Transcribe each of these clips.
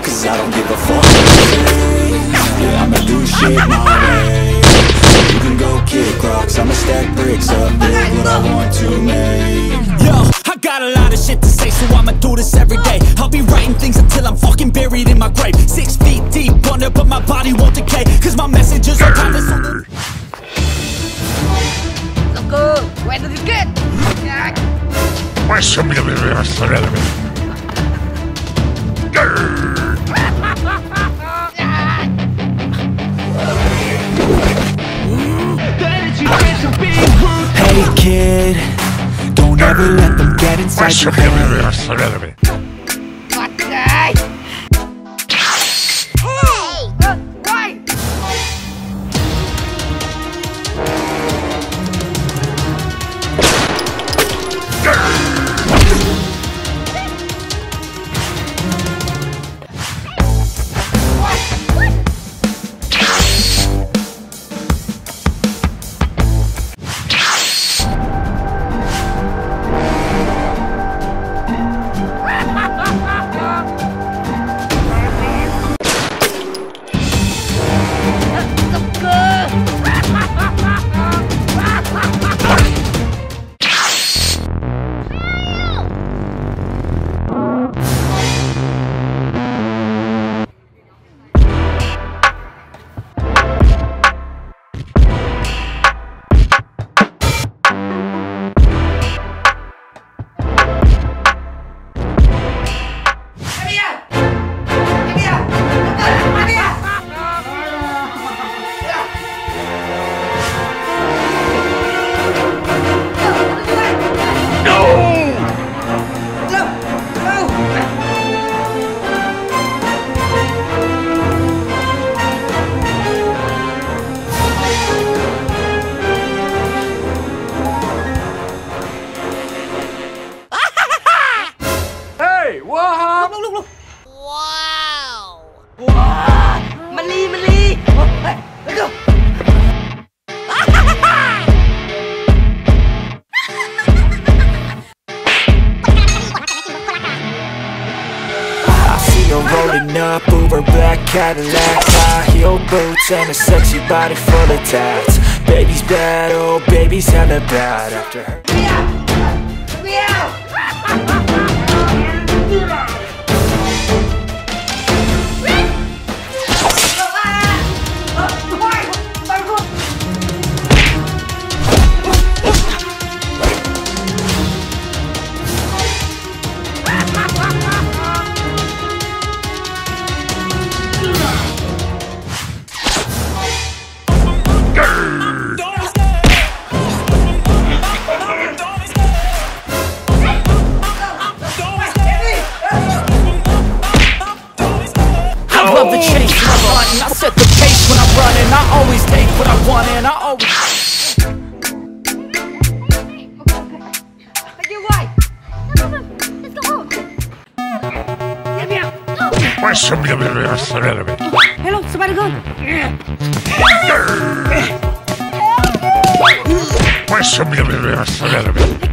Cause I don't give a fuck Yeah, I'ma do shit my way You can go kick rocks I'ma stack bricks up Build what I want to make Yo, I got a lot of shit to say, so I'ma do this every day. I'll be writing things until I'm fucking buried in my grave. Six feet deep under, but my body won't decay. Cause my messages are timeless. so the- where did you get? Hey kid Don't ever let them get inside your head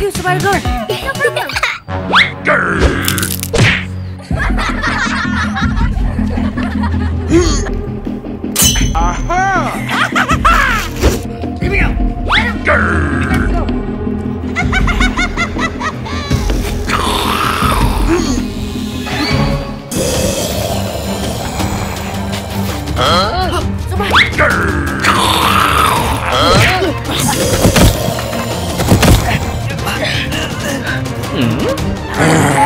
Thank you, somebody gone. No problem. Get me out. Who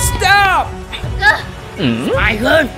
Stop! Hmm? Mạnh hơn!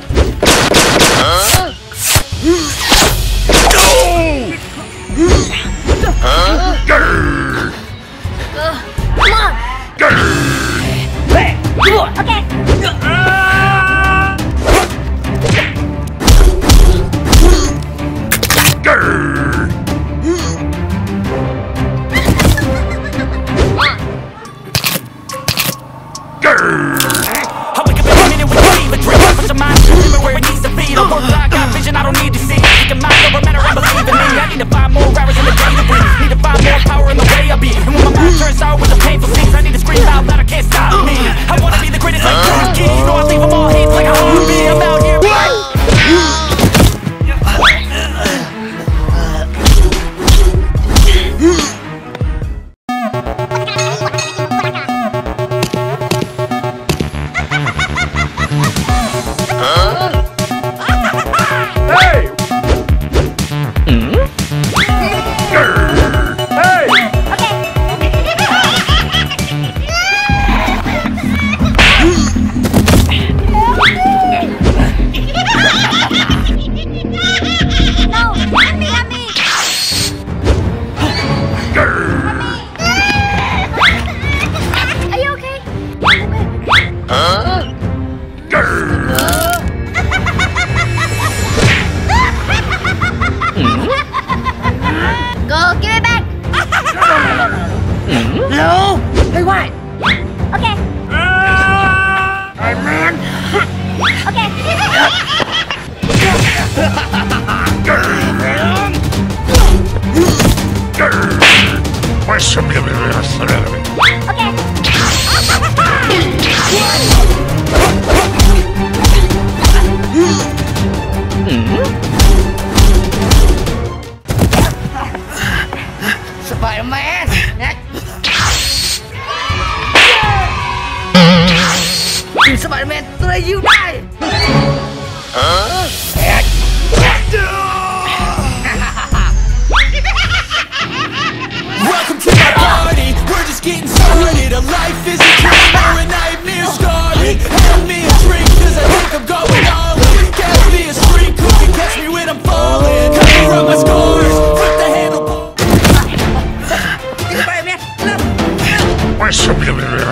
Go, give it back! no! Hey, what? Okay. Hey, man! okay. Okay. my ass. Spider-Man, three, you die! Welcome to my party, we're just getting started. Life is a nightmare Hand me a I think I'm going all in. Catch me a street, catch me when I'm falling. Cover up my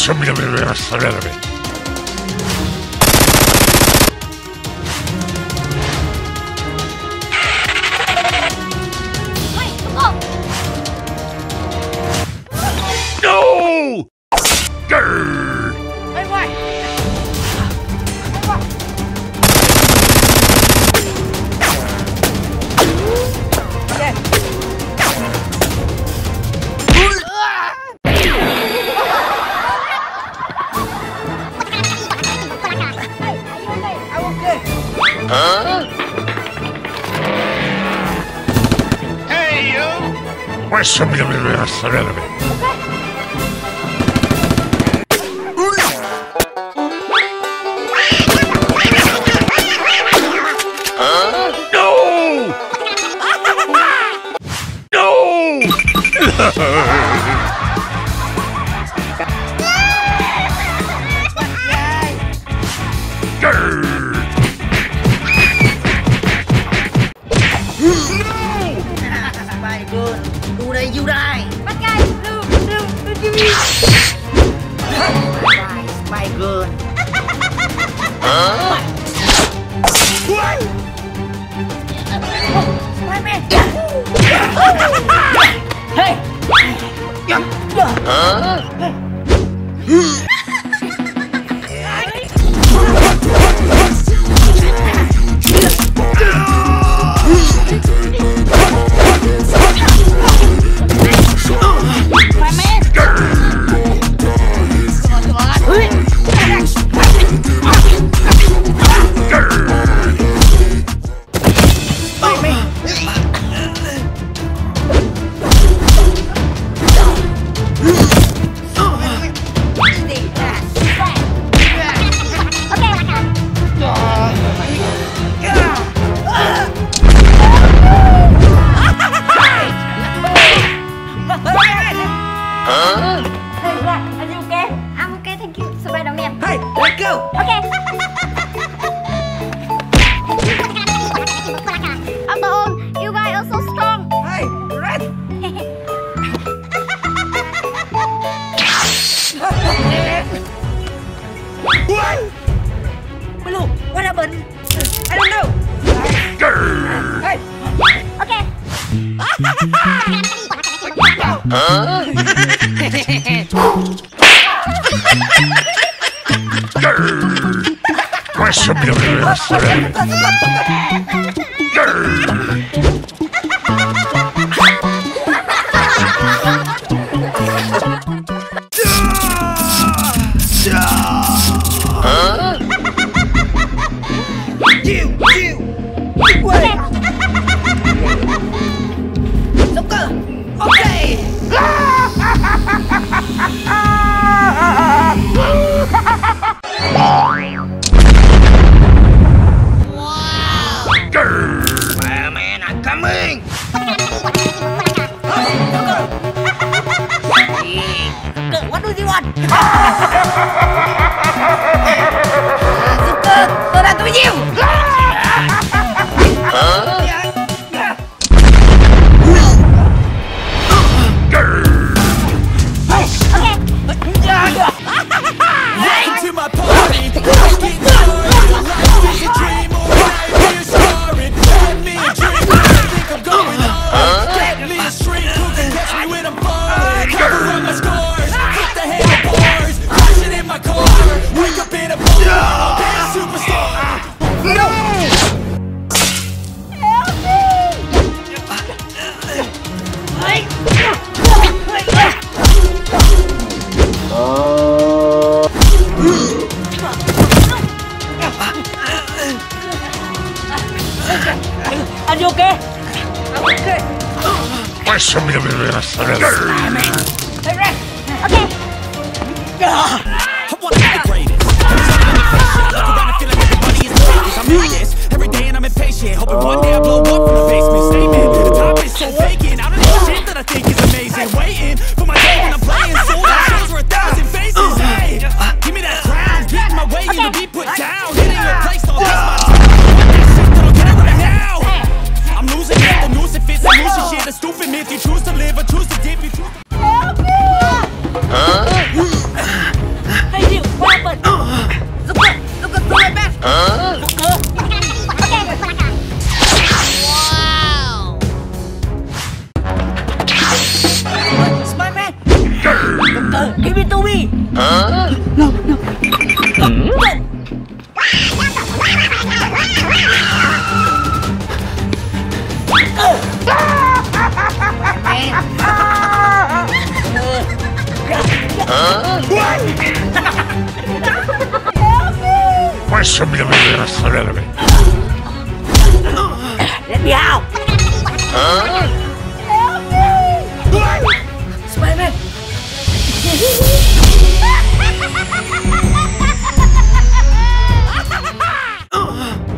Eso, mira, mira, mira, mira. Hey! Let me out! Huh? Help me! Spider-Man!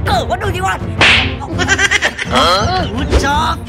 oh, what do you want? Huh? Good job!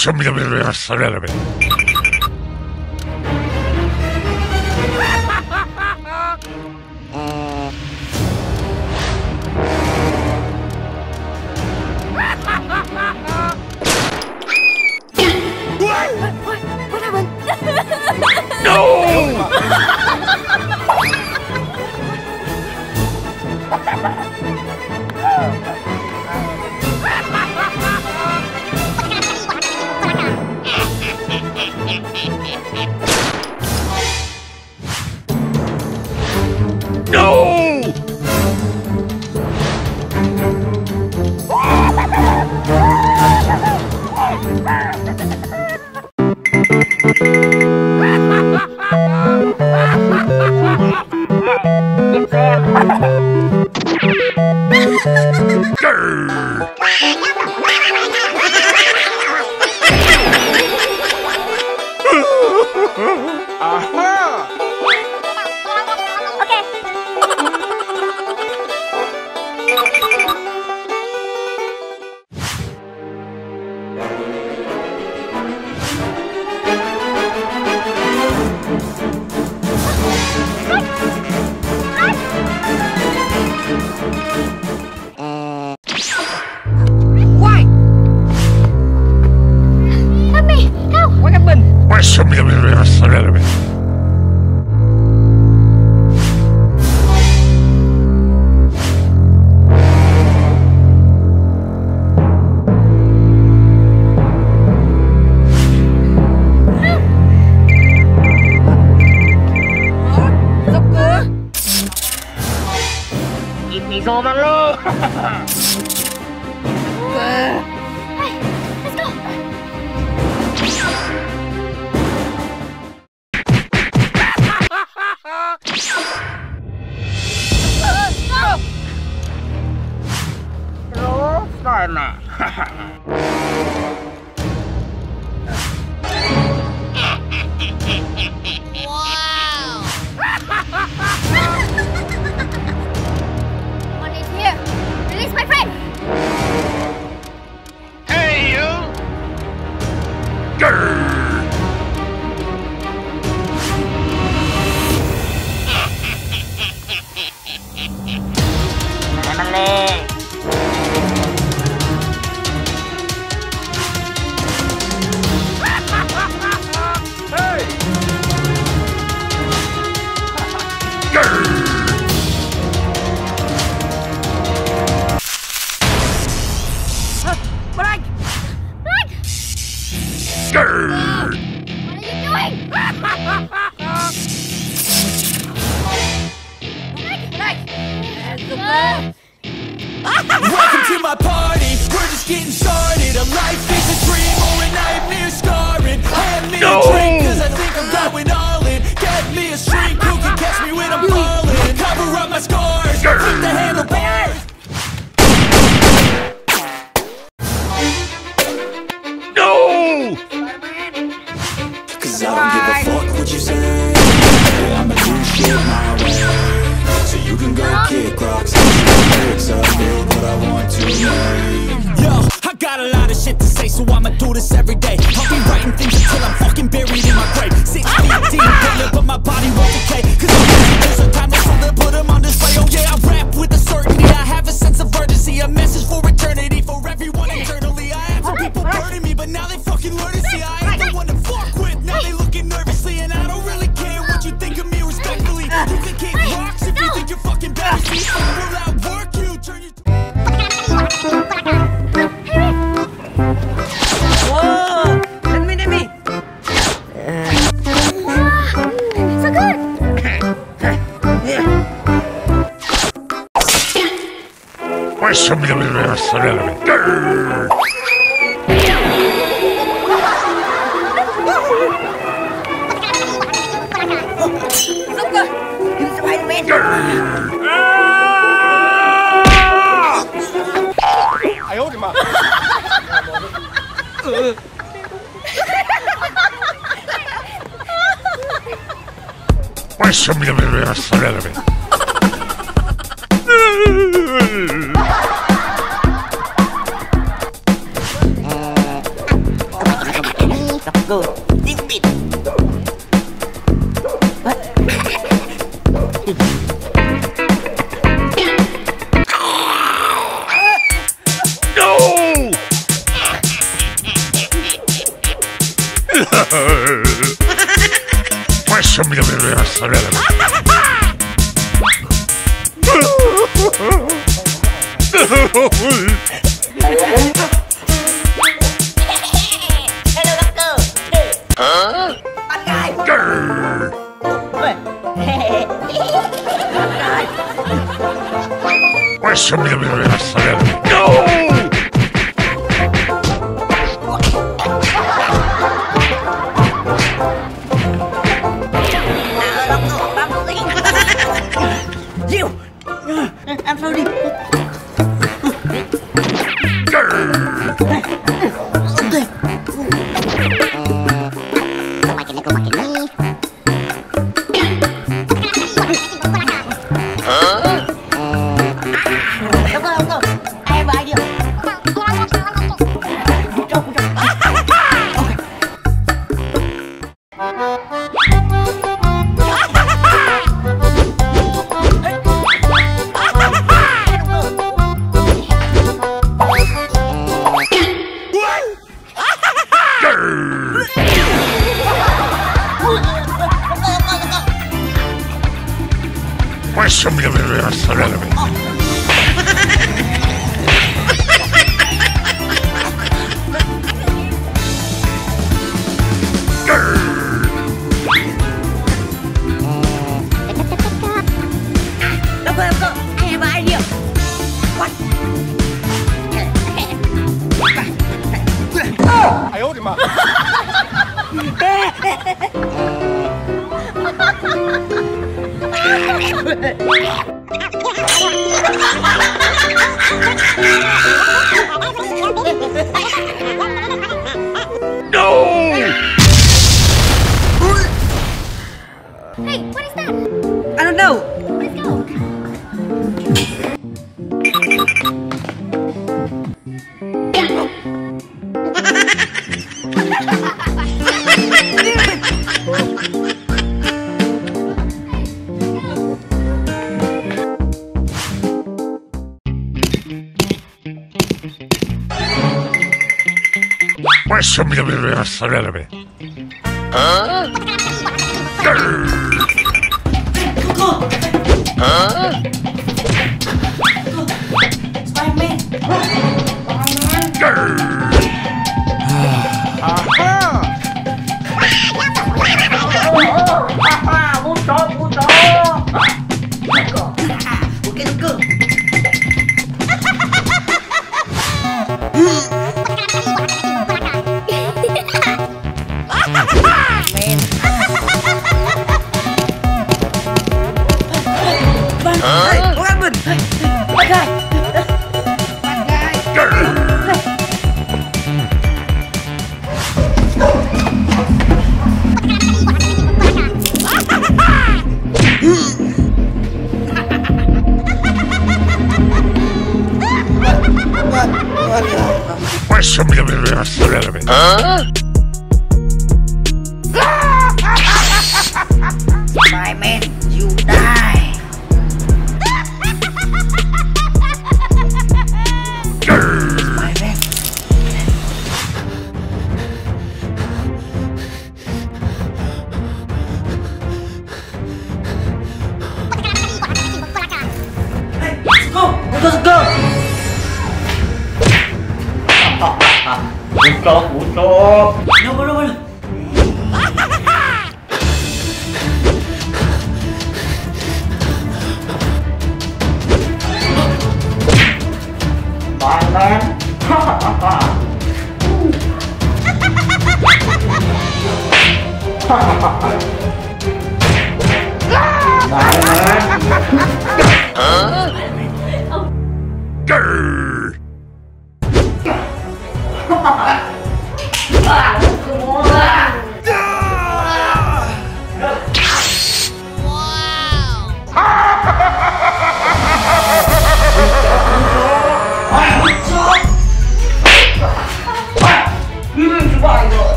Şimdi bir biraz söyle beni. Why so many question. Oh.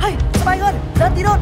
เฮ้ยสบายเกินเดินดีโดน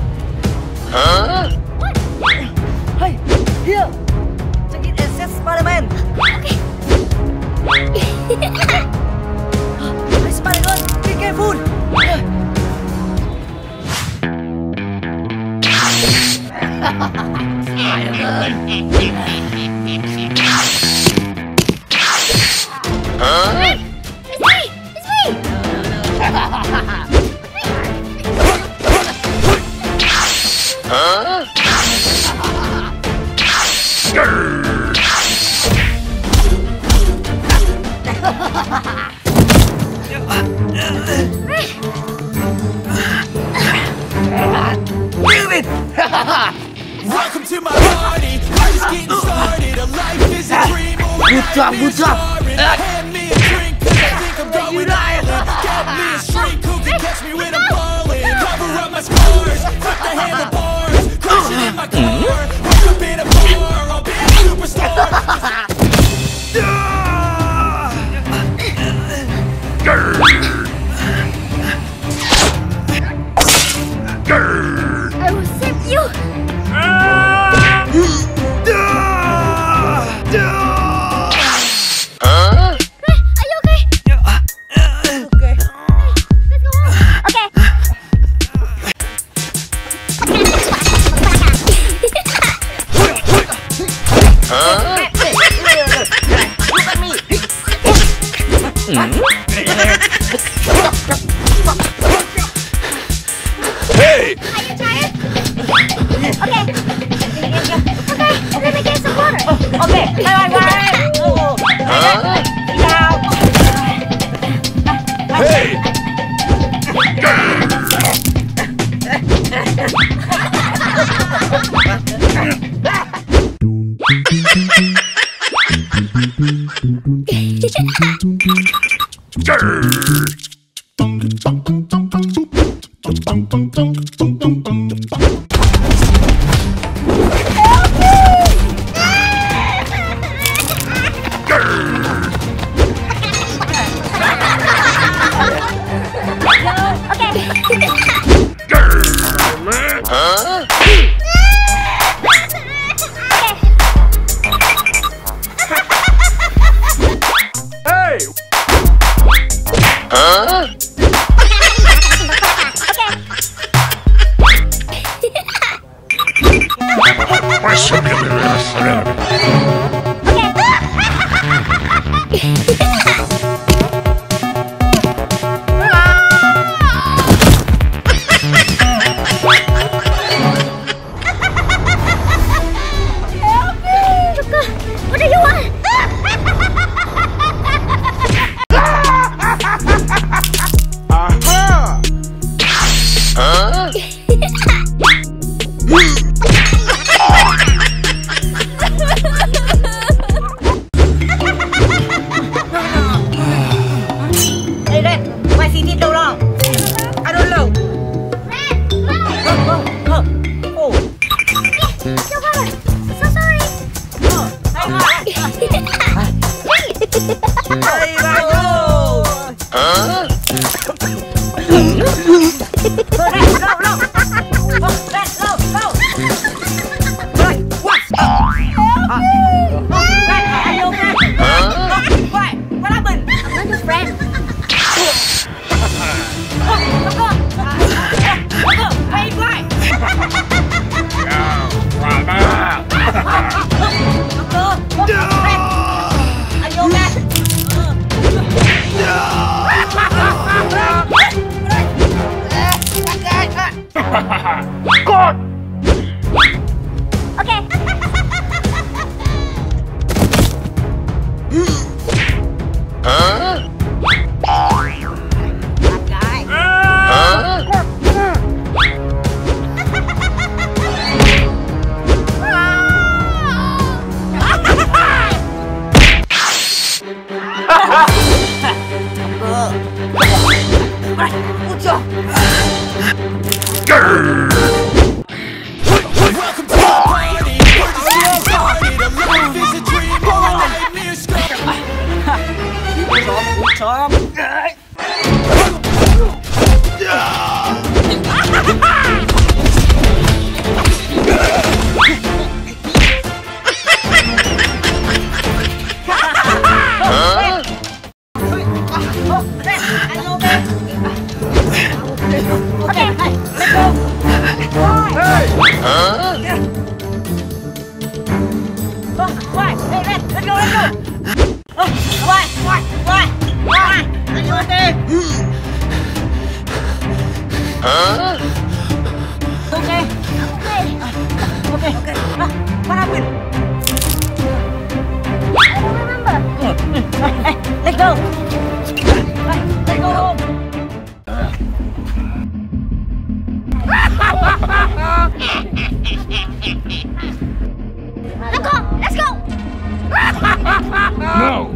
No!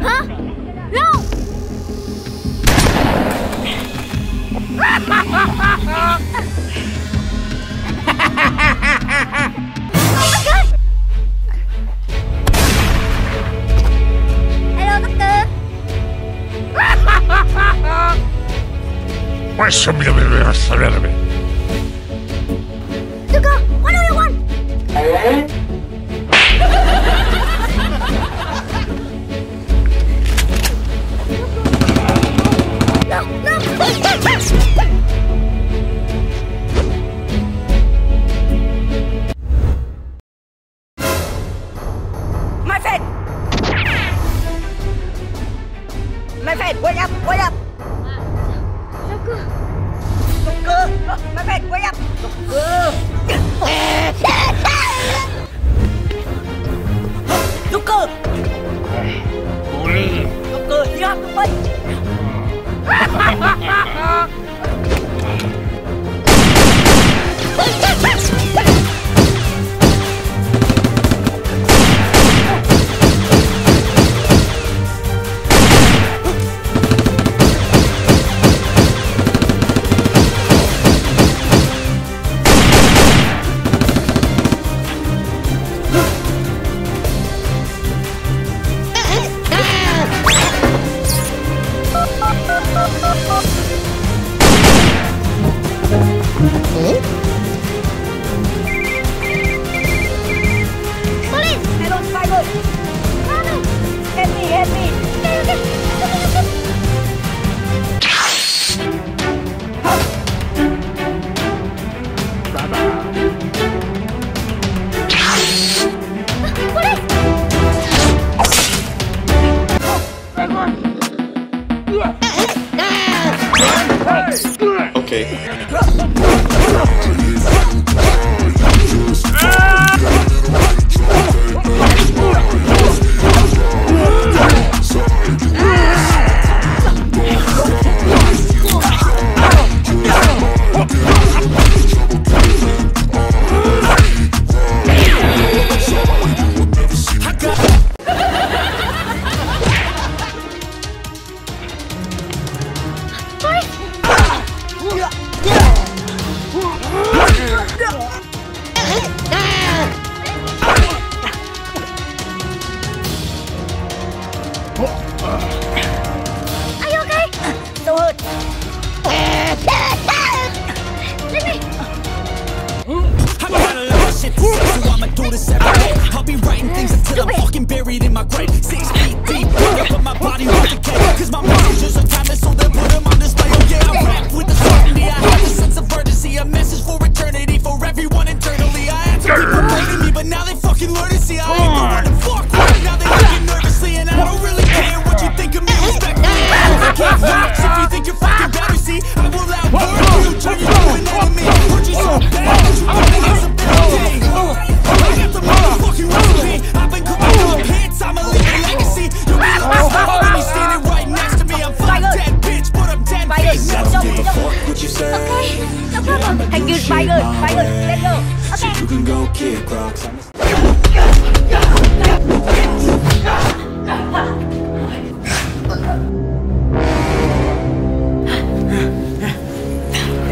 Huh? No. oh my god. Hello, doctor. Passa Okay.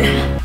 Yeah.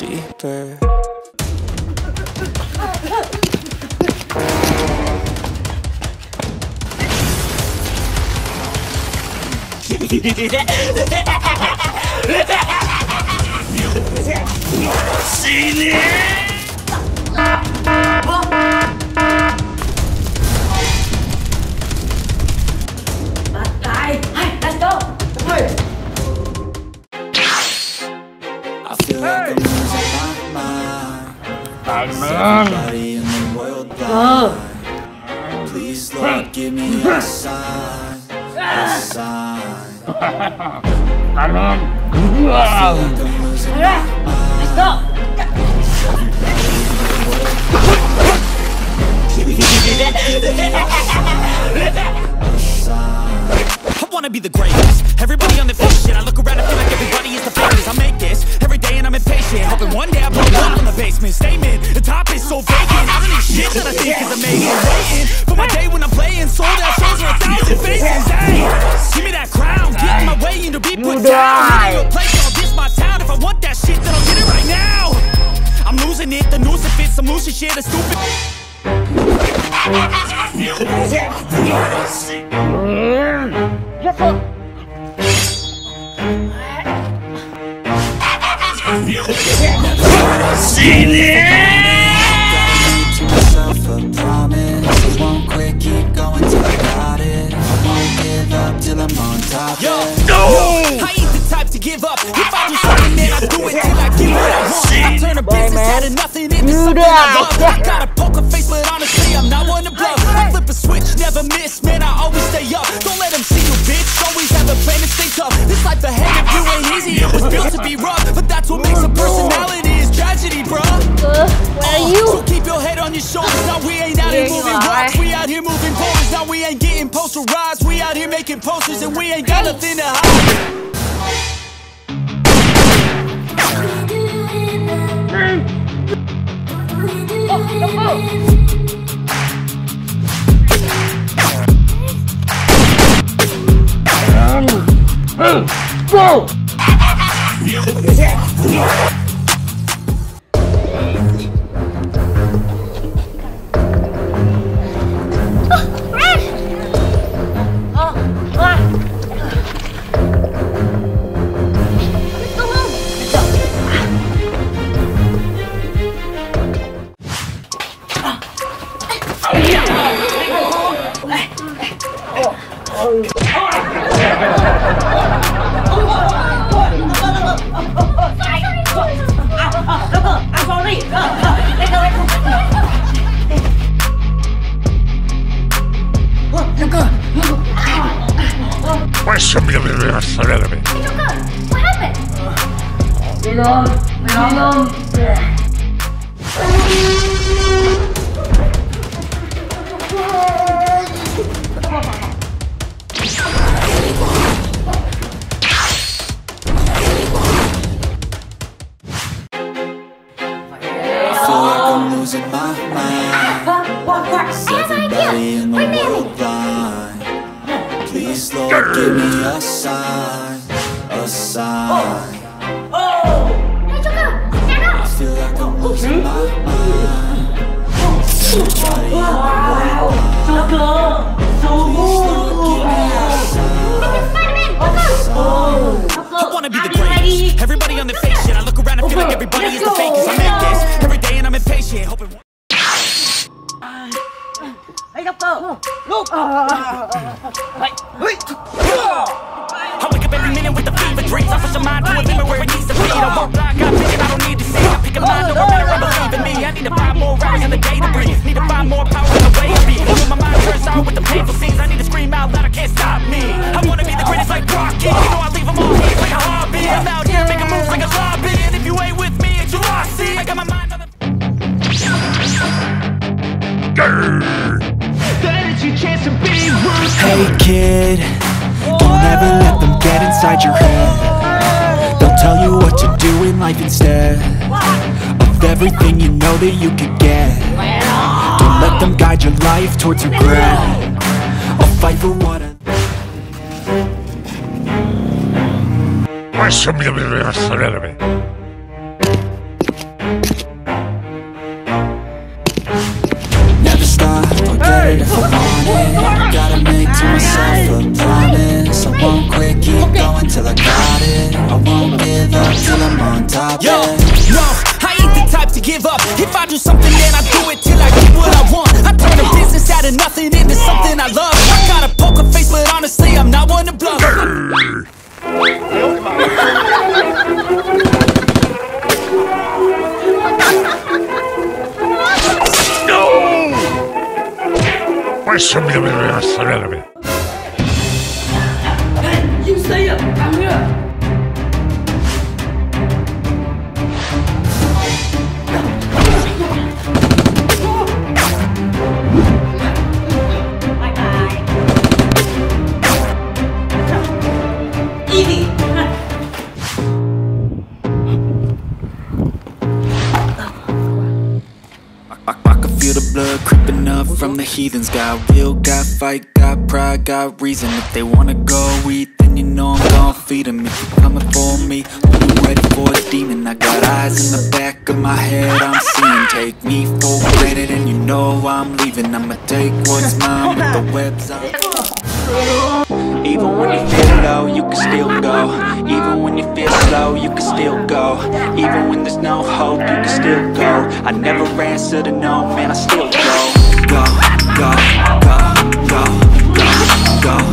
Deeper See Questo everything you know that you could get. Don't let them guide your life towards regret I'll fight for what I... Başım gibi bir sırrı wanna go eat, then you know I'm gon' feed them. If you're coming for me, when you ready for a demon. I got eyes in the back of my head, I'm seeing. Take me for granted, and you know I'm leaving. I'ma take what's mine with the webs on. Even when you feel low, you can still go Even when you feel slow, you can still go Even when there's no hope, you can still go I never answer to no, man, I still go Go, go, go, go, go, go,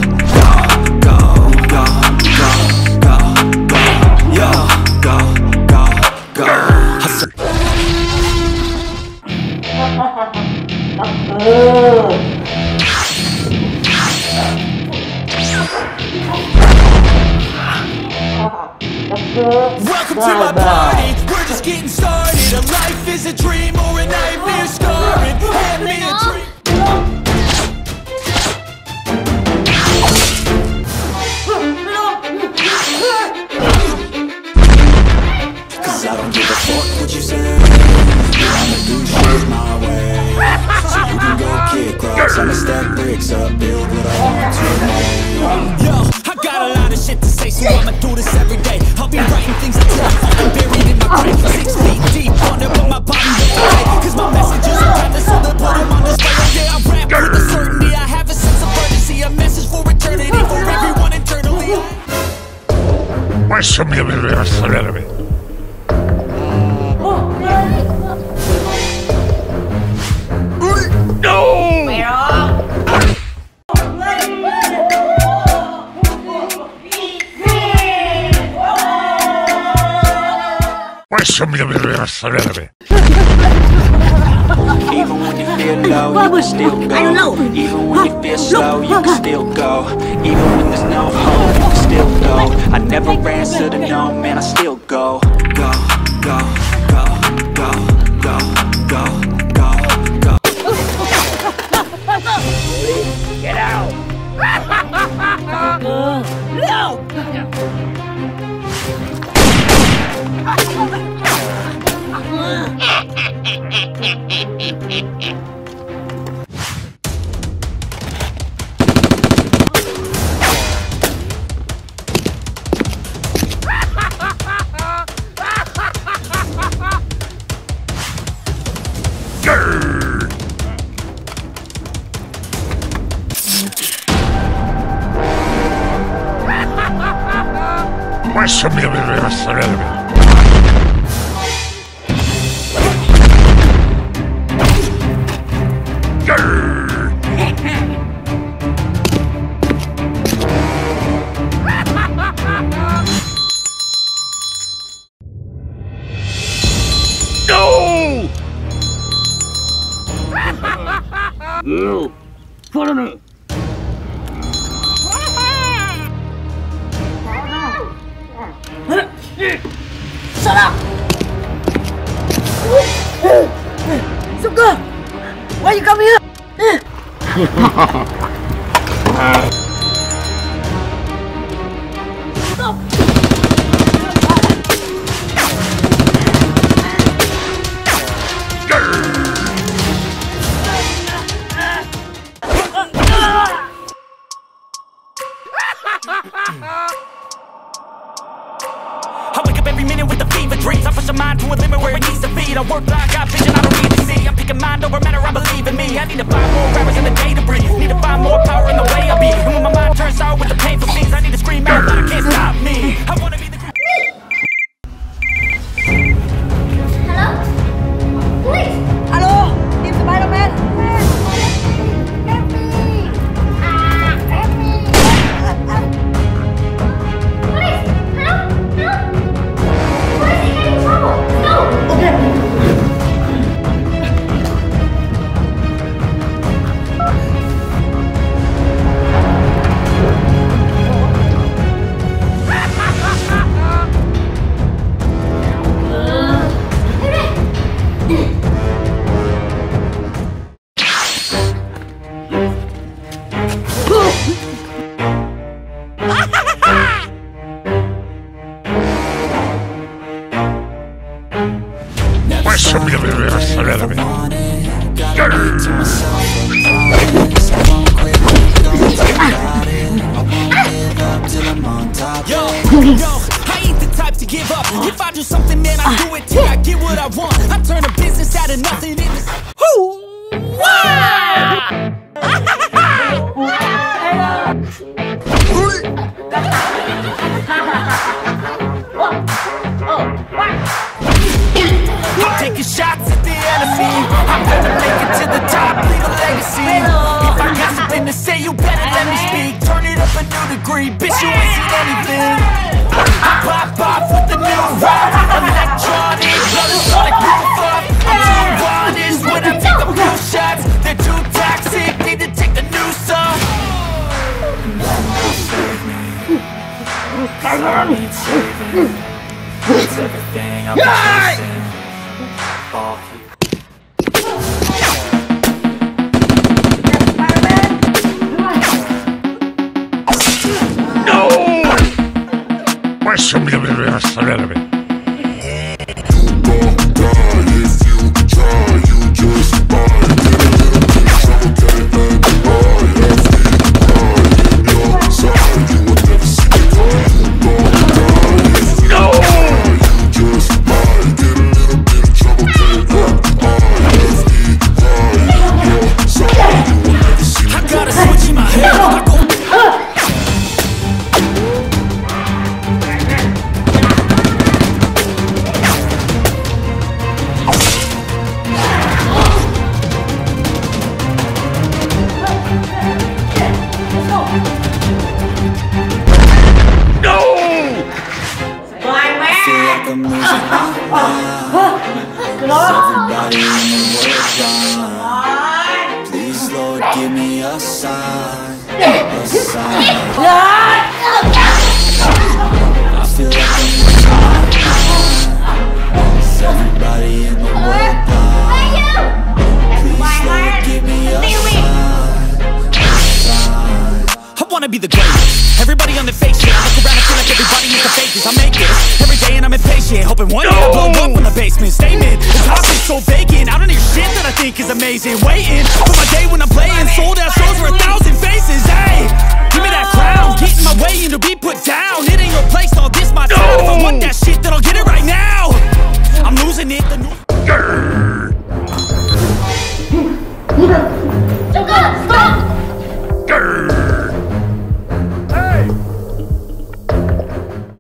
Welcome to my party, we're just getting started. A life is a dream or a nightmare scarring. Hand me a drink. Cause I don't give a fuck what you say. I'ma do shit my way kick I'ma stack bricks up, build what I want to Yo, I got a lot of shit to say, so I'ma do this every day. I'll be writing things until I'm fucking buried in my grave. Six feet deep under, but my body won't decay. Cause my messages are timeless, so they'll put 'em on display. Oh yeah, I rap with a certainty. I have a sense of urgency, a message for eternity, for everyone internally. Questo Even when you feel low, you can still go. Even when you feel slow, you can still go. Even when there's no hope, you can still go. I never answer to the no, man, I still go Go, mind over matter, I believe in me. I need to find more hours in the day to breathe. Need to find more power in the way I be. And when my mind turns sour with the painful things, I need to scream out, but I can't stop me. I wanna be